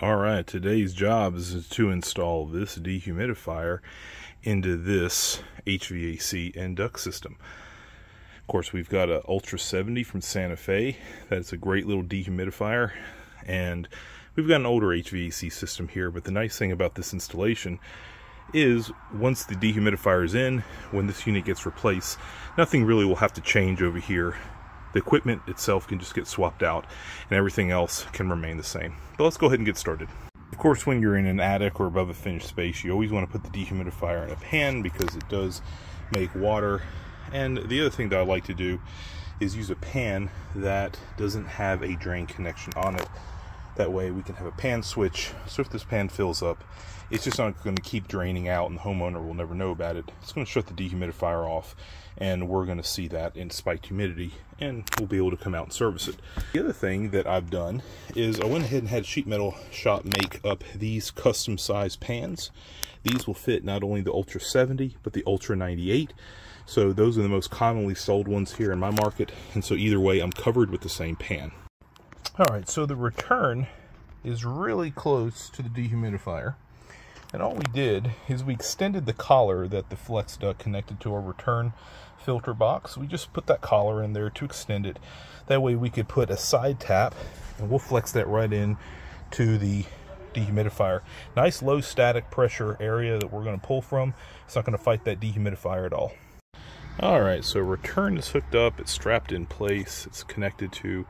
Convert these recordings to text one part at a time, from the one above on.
All right, today's job is to install this dehumidifier into this HVAC and duct system. Of course, we've got a Ultra 70 from Santa Fe. That's a great little dehumidifier. And we've got an older HVAC system here, but the nice thing about this installation is once the dehumidifier is in, when this unit gets replaced, nothing really will have to change over here the equipment itself can just get swapped out and everything else can remain the same. But let's go ahead and get started. Of course, when you're in an attic or above a finished space, you always want to put the dehumidifier in a pan because it does make water. And the other thing that I like to do is use a pan that doesn't have a drain connection on it. That way we can have a pan switch. So if this pan fills up, it's just not going to keep draining out and the homeowner will never know about it. It's going to shut the dehumidifier off and we're going to see that in spiked humidity and we'll be able to come out and service it. The other thing that I've done is I went ahead and had sheet metal shop make up these custom size pans. These will fit not only the Ultra 70 but the Ultra 98. So those are the most commonly sold ones here in my market and so either way I'm covered with the same pan. All right, so the return is really close to the dehumidifier. And all we did is we extended the collar that the flex duct connected to our return filter box. We just put that collar in there to extend it. That way we could put a side tap and we'll flex that right in to the dehumidifier. Nice low static pressure area that we're going to pull from. It's not going to fight that dehumidifier at all. All right, so return is hooked up. It's strapped in place. It's connected to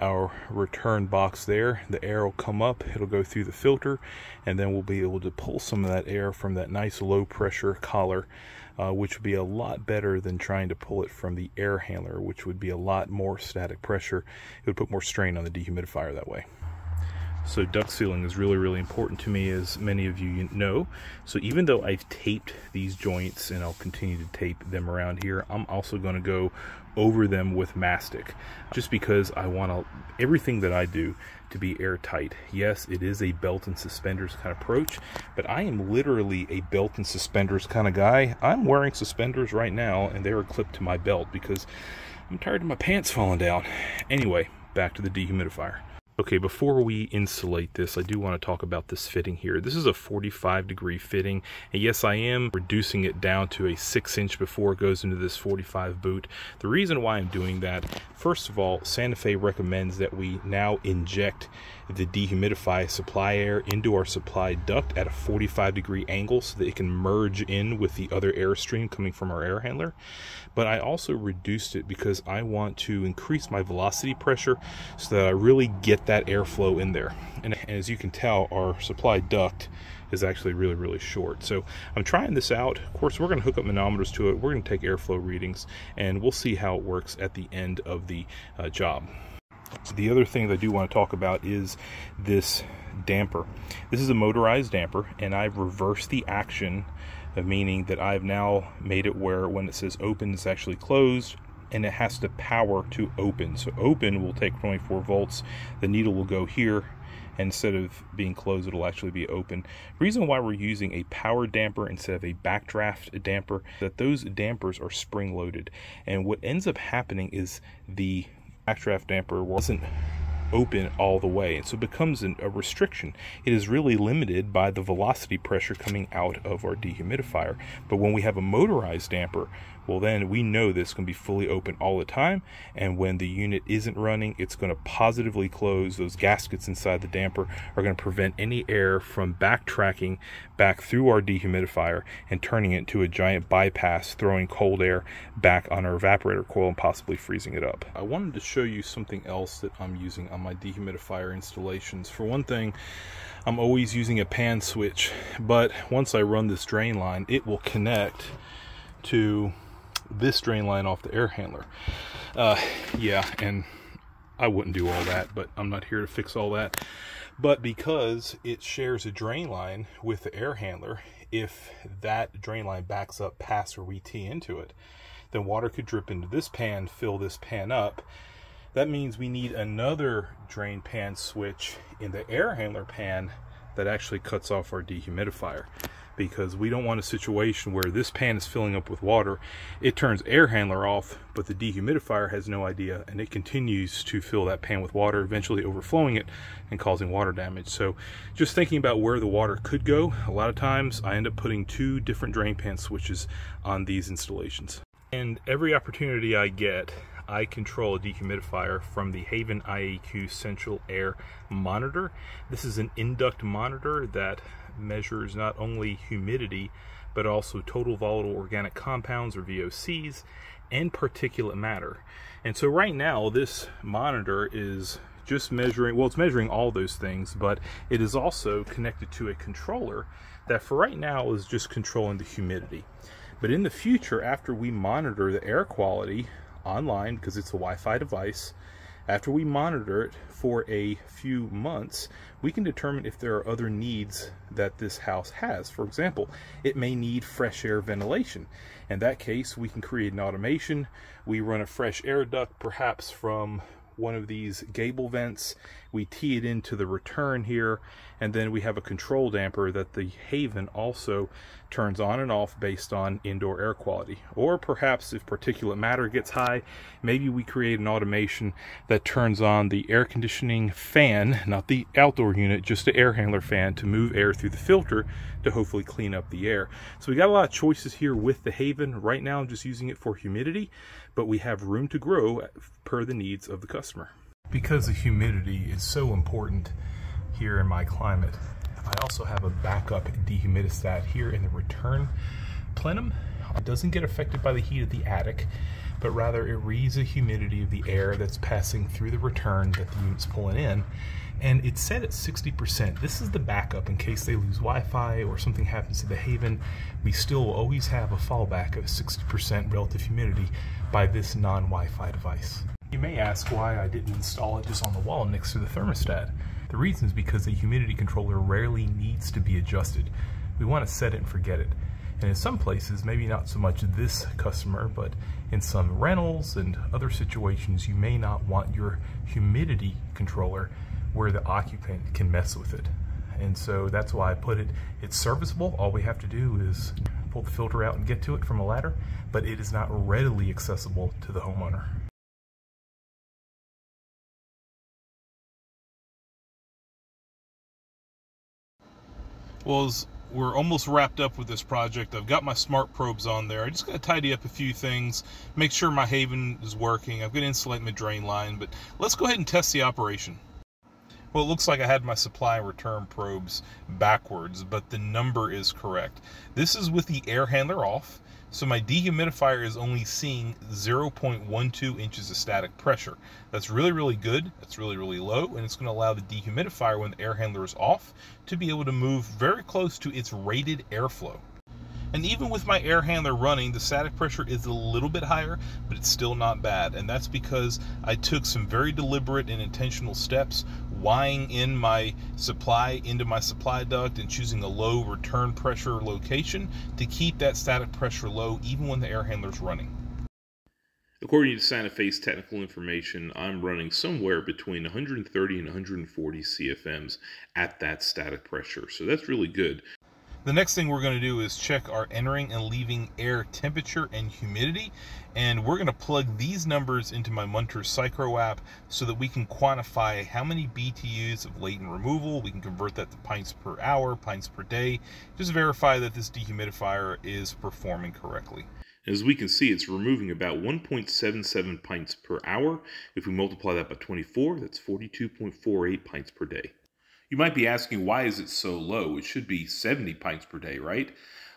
our return box there. The air will come up, it'll go through the filter, and then we'll be able to pull some of that air from that nice low pressure collar, uh, which would be a lot better than trying to pull it from the air handler, which would be a lot more static pressure. It would put more strain on the dehumidifier that way. So duct sealing is really, really important to me, as many of you know. So even though I've taped these joints and I'll continue to tape them around here, I'm also going to go over them with mastic just because I want everything that I do to be airtight. Yes, it is a belt and suspenders kind of approach, but I am literally a belt and suspenders kind of guy. I'm wearing suspenders right now and they are clipped to my belt because I'm tired of my pants falling down. Anyway, back to the dehumidifier. Okay, before we insulate this, I do want to talk about this fitting here. This is a 45 degree fitting, and yes, I am reducing it down to a 6 inch before it goes into this 45 boot. The reason why I'm doing that, first of all, Santa Fe recommends that we now inject the dehumidify supply air into our supply duct at a 45 degree angle so that it can merge in with the other airstream coming from our air handler. But I also reduced it because I want to increase my velocity pressure so that I really get that airflow in there. And, and as you can tell, our supply duct is actually really, really short. So I'm trying this out. Of course, we're going to hook up manometers to it. We're going to take airflow readings, and we'll see how it works at the end of the uh, job. The other thing that I do want to talk about is this damper. This is a motorized damper, and I've reversed the action, meaning that I've now made it where when it says open, it's actually closed, and it has to power to open. So open will take 24 volts. The needle will go here. Instead of being closed, it'll actually be open. Reason why we're using a power damper instead of a backdraft damper, is that those dampers are spring loaded. And what ends up happening is the backdraft damper wasn't open all the way and so it becomes an, a restriction. It is really limited by the velocity pressure coming out of our dehumidifier. But when we have a motorized damper well then we know this can be fully open all the time and when the unit isn't running it's going to positively close. Those gaskets inside the damper are going to prevent any air from backtracking back through our dehumidifier and turning it into a giant bypass throwing cold air back on our evaporator coil and possibly freezing it up. I wanted to show you something else that i'm using on my dehumidifier installations. For one thing I'm always using a pan switch but once I run this drain line it will connect to this drain line off the air handler. Uh, yeah, and I wouldn't do all that, but I'm not here to fix all that. But because it shares a drain line with the air handler, if that drain line backs up past where we tee into it, then water could drip into this pan, fill this pan up. That means we need another drain pan switch in the air handler pan that actually cuts off our dehumidifier because we don't want a situation where this pan is filling up with water, it turns air handler off, but the dehumidifier has no idea and it continues to fill that pan with water, eventually overflowing it and causing water damage. So just thinking about where the water could go, a lot of times I end up putting two different drain pan switches on these installations. And every opportunity I get, I control a dehumidifier from the Haven IAQ Central Air Monitor. This is an induct monitor that measures not only humidity, but also total volatile organic compounds or VOCs and particulate matter. And so right now this monitor is just measuring, well, it's measuring all those things, but it is also connected to a controller that for right now is just controlling the humidity. But in the future, after we monitor the air quality online, because it's a Wi-Fi device, after we monitor it for a few months, we can determine if there are other needs that this house has. For example, it may need fresh air ventilation. In that case, we can create an automation. We run a fresh air duct, perhaps from one of these gable vents. We tee it into the return here, and then we have a control damper that the Haven also turns on and off based on indoor air quality. Or perhaps if particulate matter gets high, maybe we create an automation that turns on the air conditioning fan, not the outdoor unit, just the air handler fan to move air through the filter to hopefully clean up the air. So we got a lot of choices here with the Haven. Right now I'm just using it for humidity, but we have room to grow per the needs of the customer. Because the humidity is so important here in my climate, I also have a backup dehumidistat here in the return plenum. It doesn't get affected by the heat of the attic, but rather it reads the humidity of the air that's passing through the return that the unit's pulling in. And it's set at 60%. This is the backup in case they lose Wi-Fi or something happens to the Haven. We still always have a fallback of 60% relative humidity by this non-Wi-Fi device. You may ask why I didn't install it just on the wall next to the thermostat. The reason is because the humidity controller rarely needs to be adjusted. We want to set it and forget it. And in some places, maybe not so much this customer, but in some rentals and other situations, you may not want your humidity controller where the occupant can mess with it. And so that's why I put it, it's serviceable. All we have to do is pull the filter out and get to it from a ladder, but it is not readily accessible to the homeowner. Well, we're almost wrapped up with this project, I've got my smart probes on there. I just got to tidy up a few things, make sure my Haven is working. I've got to insulate my drain line, but let's go ahead and test the operation. Well, it looks like I had my supply and return probes backwards, but the number is correct. This is with the air handler off. So my dehumidifier is only seeing 0.12 inches of static pressure. That's really, really good. That's really, really low. And it's going to allow the dehumidifier, when the air handler is off, to be able to move very close to its rated airflow. And even with my air handler running, the static pressure is a little bit higher, but it's still not bad. And that's because I took some very deliberate and intentional steps, wiring in my supply into my supply duct and choosing a low return pressure location to keep that static pressure low even when the air handler is running. According to Santa Fe's technical information, I'm running somewhere between 130 and 140 CFMs at that static pressure. So that's really good. The next thing we're going to do is check our entering and leaving air temperature and humidity. And we're going to plug these numbers into my Munter Psychro app so that we can quantify how many BTUs of latent removal. We can convert that to pints per hour, pints per day. Just verify that this dehumidifier is performing correctly. As we can see, it's removing about 1.77 pints per hour. If we multiply that by 24, that's 42.48 pints per day. You might be asking, why is it so low? It should be 70 pints per day, right?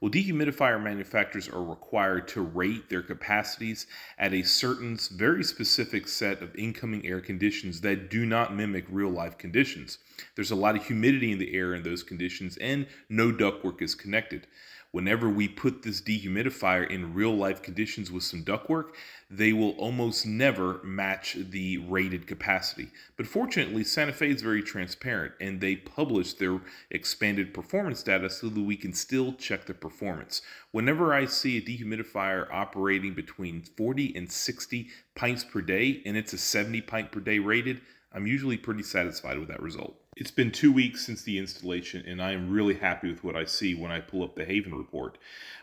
Well, dehumidifier manufacturers are required to rate their capacities at a certain, very specific set of incoming air conditions that do not mimic real life conditions. There's a lot of humidity in the air in those conditions, and no ductwork is connected whenever we put this dehumidifier in real life conditions with some ductwork, they will almost never match the rated capacity. But fortunately, Santa Fe is very transparent and they publish their expanded performance data so that we can still check the performance. Whenever I see a dehumidifier operating between 40 and 60 pints per day and it's a 70 pint per day rated, I'm usually pretty satisfied with that result. It's been two weeks since the installation, and I am really happy with what I see when I pull up the Haven report.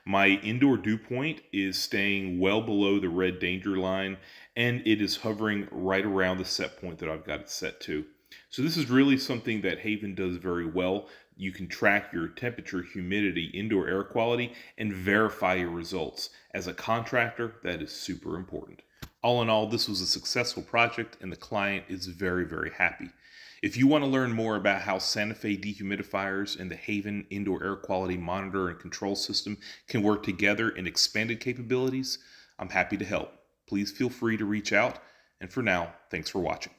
My indoor dew point is staying well below the red danger line, and it is hovering right around the set point that I've got it set to. So this is really something that Haven does very well. You can track your temperature, humidity, indoor air quality, and verify your results. As a contractor, that is super important. All in all, this was a successful project, and the client is very, very happy. If you want to learn more about how Santa Fe dehumidifiers and the Haven indoor air quality monitor and control system can work together in expanded capabilities, I'm happy to help. Please feel free to reach out. And for now, thanks for watching.